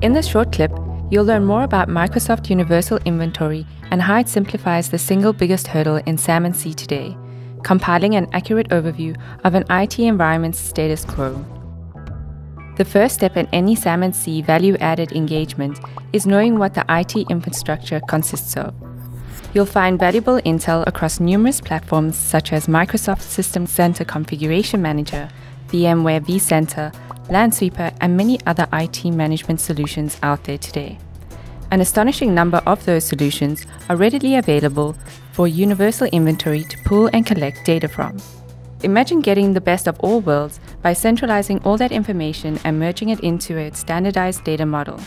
In this short clip, you'll learn more about Microsoft Universal Inventory and how it simplifies the single biggest hurdle in SAM and C today, compiling an accurate overview of an IT environment's status quo. The first step in any SAM and C value added engagement is knowing what the IT infrastructure consists of. You'll find valuable intel across numerous platforms such as Microsoft System Center Configuration Manager, VMware vCenter, Lansweeper, and many other IT management solutions out there today. An astonishing number of those solutions are readily available for Universal Inventory to pull and collect data from. Imagine getting the best of all worlds by centralizing all that information and merging it into a standardized data model.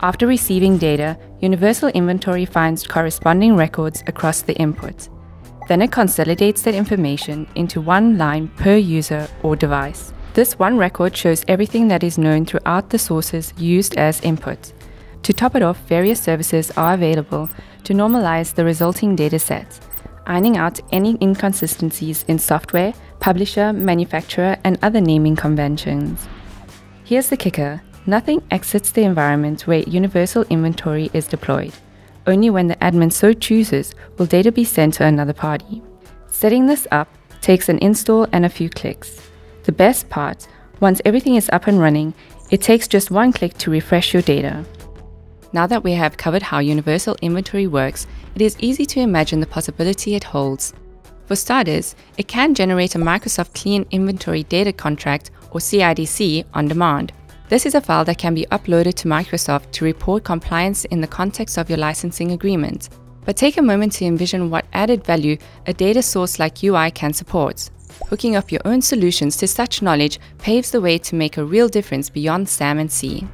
After receiving data, Universal Inventory finds corresponding records across the inputs. Then it consolidates that information into one line per user or device. This one record shows everything that is known throughout the sources used as input. To top it off, various services are available to normalize the resulting data sets, ironing out any inconsistencies in software, publisher, manufacturer, and other naming conventions. Here's the kicker nothing exits the environment where universal inventory is deployed. Only when the admin so chooses will data be sent to another party. Setting this up takes an install and a few clicks. The best part, once everything is up and running, it takes just one click to refresh your data. Now that we have covered how Universal Inventory works, it is easy to imagine the possibility it holds. For starters, it can generate a Microsoft Clean Inventory Data Contract or CIDC on demand. This is a file that can be uploaded to Microsoft to report compliance in the context of your licensing agreement. But take a moment to envision what added value a data source like UI can support. Hooking up your own solutions to such knowledge paves the way to make a real difference beyond SAM and C.